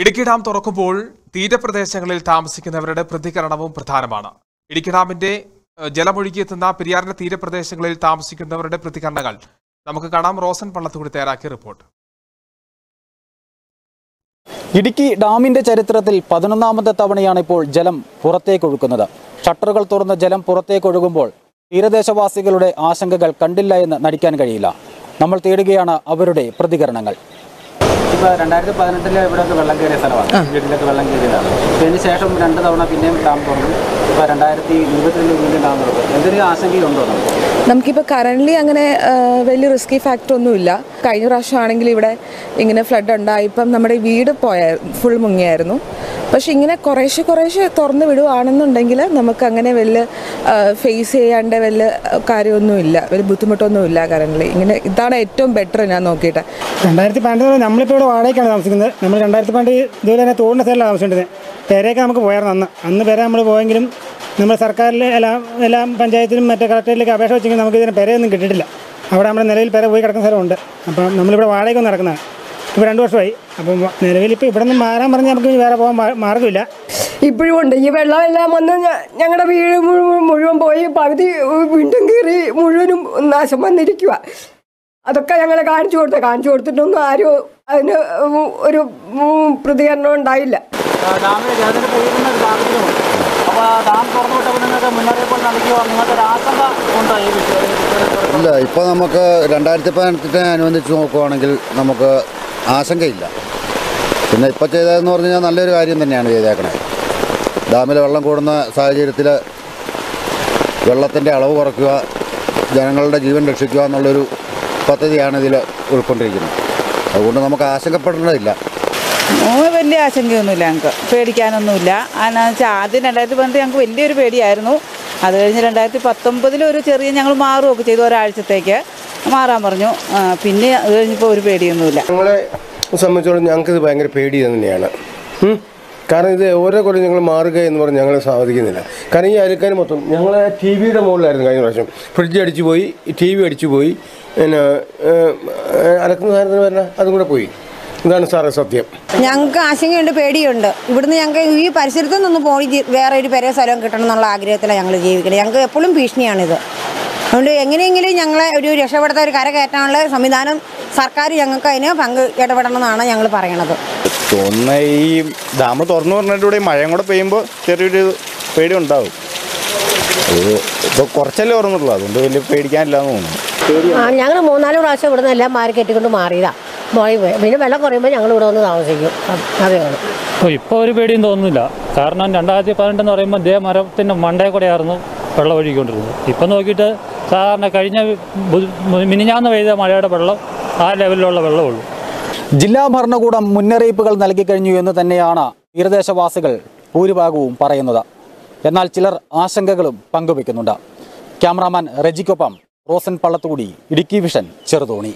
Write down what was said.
Idukki dam തുറക്കുമ്പോൾ തീരപ്രദേശങ്ങളിൽ താമസിക്കുന്നവരുടെ പ്രതികരണവും പ്രധാനമാണ്. ഇടുക്കി ഡാമിന്റെ ജലമൊഴുകിയെത്തുന്ന പെരിയാറിന്റെ തീരപ്രദേശങ്ങളിൽ താമസിക്കുന്നവരുടെ പ്രതികരണങ്ങൾ നമുക്ക് കാണാം. റോസൻ പള്ളത്തുകൂടി തയ്യാറാക്കിയ റിപ്പോർട്ട്. ഇടുക്കി ഡാമിന്റെ ചരിത്രത്തിൽ പതിനൊന്നാമത്തെ തവണയാണ് ഇപ്പോൾ ജലം പുറത്തേക്കൊഴുക്കുന്നത് ഷട്ടറുകൾ തുറന്ന് ജലം പുറത്തേക്കൊഴുകുമ്പോൾ തീരദേശവാസികളുടെ ആശങ്കകൾ കണ്ടില്ല എന്ന് നടിക്കാൻ കഴിയില്ല. നമ്മൾ തേടുകയാണ് അവരുടെ പ്രതികരണങ്ങൾ. ഇപ്പോൾ രണ്ടായിരത്തി പതിനെട്ടിൽ ഇവിടെയൊക്കെ വെള്ളം കയറിയ സ്ഥലമാണ്. വീട്ടിലൊക്കെ വെള്ളം കയറിയതാണ്. അതിന് ശേഷം രണ്ട് തവണ പിന്നെയും ഡാം തുറന്നു. ഇപ്പോൾ രണ്ടായിരത്തി ഇരുപത്തിരണ്ടിൽ വീണ്ടും ഡാം തുറന്നു. എന്തെങ്കിലും ആശങ്കയുണ്ടോ നമുക്ക്? നമുക്കിപ്പോൾ കറന്റ്ലി അങ്ങനെ വലിയ റിസ്കി ഫാക്ടർ ഒന്നുമില്ല. കഴിഞ്ഞ പ്രാവശ്യം ആണെങ്കിൽ ഇവിടെ ഇങ്ങനെ ഫ്ലഡ് ഉണ്ടായി. ഇപ്പം നമ്മുടെ വീട് പോയ ഫുൾ മുങ്ങിയായിരുന്നു. പക്ഷെ ഇങ്ങനെ കുറേശ്ശെ കുറേശ്ശെ തുറന്ന് വിടുവാണെന്നുണ്ടെങ്കിൽ നമുക്ക് അങ്ങനെ വലിയ ഫേസ് ചെയ്യാണ്ട് വലിയ കാര്യമൊന്നുമില്ല. വലിയ ബുദ്ധിമുട്ടൊന്നുമില്ല കറന്റ്ലി ഇങ്ങനെ ഇതാണ് ഏറ്റവും ബെറ്റർ ഞാൻ നോക്കിയിട്ട്. രണ്ടായിരത്തി പന്ത്രണ്ട് നമ്മളിപ്പോൾ ഇവിടെ വാടകയ്ക്കാണ് താമസിക്കുന്നത്. നമ്മൾ രണ്ടായിരത്തി പന്ത്രണ്ട് ഇതുപോലെ തന്നെ തോടിന്റെ സൈഡിലാണ് താമസിച്ചിരുന്നത് പേരേക്ക് നമുക്ക് പോയായിരുന്നു അന്ന്. അന്ന് പേരെ നമ്മൾ പോയെങ്കിലും നമ്മൾ സർക്കാരിൽ എല്ലാം എല്ലാം പഞ്ചായത്തിലും മറ്റേ കളക്ടറേറ്റിലേക്ക് അപേക്ഷ വെച്ചെങ്കിൽ നമുക്ക് ഇതിന് പെരയൊന്നും കിട്ടിയിട്ടില്ല. അവിടെ നമ്മുടെ നിലയിൽ പെര പോയി കിടക്കുന്ന സ്ഥലമുണ്ട്. അപ്പം നമ്മളിവിടെ വാടകയ്ക്കൊന്നും നടക്കുന്നതാണ്. ഇപ്പോൾ രണ്ട് വർഷമായി. അപ്പം നിലവിൽ ഇപ്പോൾ ഇവിടെ നിന്ന് മാറാൻ പറഞ്ഞാൽ നമുക്ക് വേറെ പോകാൻ മാർഗമില്ല മാർഗമില്ല. ഇപ്പോഴും ഉണ്ട് ഈ വെള്ളമെല്ലാം വന്ന് ഞങ്ങളുടെ വീട് മുഴുവൻ മുഴുവൻ പോയി. പകുതി വീണ്ടും കീറി മുഴുവനും നാശം വന്നിരിക്കുക അതൊക്കെ ഞങ്ങൾ കാണിച്ചു കൊടുത്ത. കാണിച്ചു കൊടുത്തിട്ടൊന്നും ആരും അതിന് ഒരു പ്രതികരണം ഉണ്ടായില്ല. ഡാമിൽ ജലത്തിന്റെ പെയ്യുന്ന ഒരു സാഹചര്യമുണ്ട് അപ്പോൾ ഡാം തുറന്നു വിട്ടപ്പോൾ നിങ്ങൾക്ക് മുന്നറിയിപ്പ് നൽകിയോ നിങ്ങൾക്ക് ഒരു ആശങ്ക ഉണ്ടോ ഈ വിഷയം ഇല്ല ഇപ്പോൾ നമുക്ക് രണ്ടായിരത്തി പതിനെട്ടിനെ അനുബന്ധിച്ച് നോക്കുവാണെങ്കിൽ നമുക്ക് ആശങ്കയില്ല. പിന്നെ ഇപ്പോൾ ചെയ്തതെന്ന് പറഞ്ഞു കഴിഞ്ഞാൽ നല്ലൊരു കാര്യം തന്നെയാണ് ചെയ്തേക്കണേ. ഡാമിൽ വെള്ളം കൂടുന്ന സാഹചര്യത്തിൽ വെള്ളത്തിന്റെ അളവ് കുറയ്ക്കുക ജനങ്ങളുടെ ജീവൻ രക്ഷിക്കുക എന്നുള്ളൊരു പദ്ധതിയാണ് ഇതിൽ ഉൾക്കൊണ്ടിരിക്കുന്നത്. അതുകൊണ്ട് നമുക്ക് ആശങ്കപ്പെടേണ്ടതില്ല. വലിയ ആശങ്കയൊന്നുമില്ല ഞങ്ങൾക്ക്. പേടിക്കാനൊന്നുമില്ല. എന്നാന്ന് വെച്ചാൽ ആദ്യം രണ്ടായിരത്തി പതിനെട്ട് ഞങ്ങൾക്ക് വലിയൊരു പേടിയായിരുന്നു. അത് കഴിഞ്ഞ് രണ്ടായിരത്തി പത്തൊമ്പതിൽ ഒരു ചെറിയ ഞങ്ങൾ മാറുകയൊക്കെ ചെയ്തു ഒരാഴ്ചത്തേക്ക്. മാറാൻ പറഞ്ഞു. പിന്നെ അത് കഴിഞ്ഞപ്പോൾ ഒരു പേടിയൊന്നുമില്ല. ഞങ്ങളെ സംബന്ധിച്ചോളം ഞങ്ങൾക്ക് ഇത് ഭയങ്കര പേടി തന്നെയാണ്. കാരണം ഇത് ഓരോ കൊല്ലം ഞങ്ങൾ മാറുക എന്ന് പറഞ്ഞ് ഞങ്ങളെ സാധിക്കുന്നില്ല. കാരണം ഈ അയൽക്കാർ മൊത്തം ഞങ്ങളെ ടി വിയുടെ മുകളിലായിരുന്നു കഴിഞ്ഞ പ്രാവശ്യം. ഫ്രിഡ്ജ് അടിച്ചു പോയി ടി വി അടിച്ചു പോയി പിന്നെ അലക്കുന്ന സാധനത്തിന് വരണ അതും കൂടെ പോയി. ഇതാണ് സാറേ സത്യം. ഞങ്ങൾക്ക് ആശങ്കയുണ്ട് പേടിയുണ്ട്. ഇവിടുന്ന് ഞങ്ങൾക്ക് ഈ പരിസരത്തു നിന്ന് പോയി വേറെ ഒരു പെരേ സ്ഥലം കിട്ടണം എന്നുള്ള ആഗ്രഹത്തിലാണ് ഞങ്ങൾ ജീവിക്കുന്നത്. ഞങ്ങൾക്ക് എപ്പോഴും ഭീഷണിയാണിത്. അതുകൊണ്ട് എങ്ങനെയെങ്കിലും ഞങ്ങളെ ഒരു രക്ഷപ്പെടുത്താൻ ഒരു കര കയറ്റാനുള്ള സംവിധാനം സർക്കാർ ഞങ്ങൾക്ക് അതിന് പങ്ക് ഇടപെടണം എന്നാണ് ഞങ്ങൾ പറയണത്. തോന്നുന്ന ഈ ഡാം തുറന്നു പറഞ്ഞിട്ട് മഴയും കൂടെ പെയ്യുമ്പോൾ ചെറിയൊരു പേടി ഉണ്ടാവും ഇപ്പോൾ കുറച്ചല്ലേ തുറന്നുള്ളൂ അതുകൊണ്ട് വലിയ പേടിക്കാനില്ല എന്ന് തോന്നുന്നു. ആ ഞങ്ങൾ മൂന്നാൽ പ്രാവശ്യം ഇവിടെ നിന്ന് എല്ലാം മാറി കെട്ടിക്കൊണ്ട് മാറിയതാണ് പോയി പോയി. പിന്നെ വെള്ളം കുറയുമ്പോൾ ഞങ്ങൾ ഇവിടെ വന്ന് താമസിക്കും. അതെയാണ് അപ്പോൾ ഇപ്പോൾ ഒരു പേടിയും തോന്നുന്നില്ല. കാരണം രണ്ടായിരത്തി പതിനെട്ടെന്ന് പറയുമ്പോൾ ദേ മരത്തിന്റെ മണ്ടേ കൂടെയായിരുന്നു വെള്ളം ഒഴുകിക്കൊണ്ടിരുന്നത്. ഇപ്പം നോക്കിയിട്ട് സാധാരണ കഴിഞ്ഞ മിനിഞ്ഞാന്ന് പെയ്ത മഴയുടെ വെള്ളം ആ ലെവലിലുള്ള വെള്ളമുള്ളൂ. ജില്ലാ ഭരണകൂടം മുന്നറിയിപ്പുകൾ നൽകി കഴിഞ്ഞു എന്ന് തന്നെയാണ് തീരദേശവാസികൾ ഭൂരിഭാഗവും പറയുന്നത്. എന്നാൽ ചിലർ ആശങ്കകളും പങ്കുവെക്കുന്നുണ്ട്. ക്യാമറാമാൻ റെജിക്കൊപ്പം റോസൻ പള്ളത്തുകൂടി ഇടുക്കി വിഷൻ ചെറുതോണി.